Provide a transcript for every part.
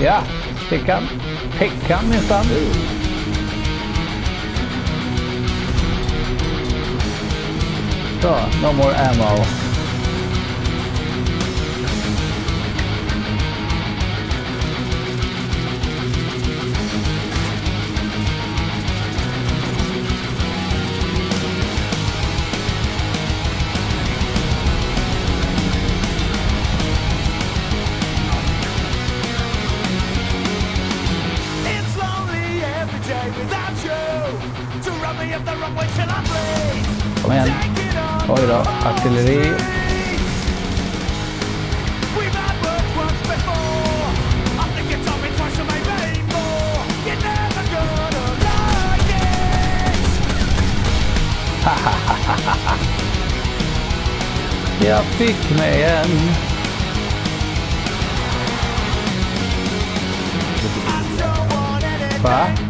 Ja, pickan. Pickan minsann. Så, no more ammo. Kom igen. Oj. Jag fick mig en. Va?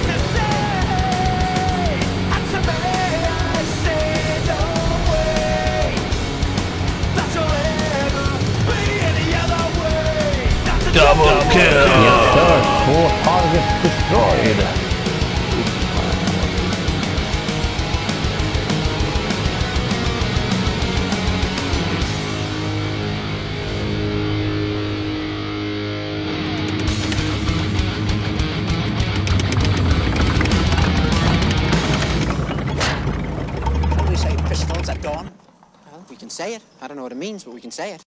Double, Double kill! kill. Four targets destroyed! We say at dawn? Well, we can say it. I don't know what it means, but we can say it.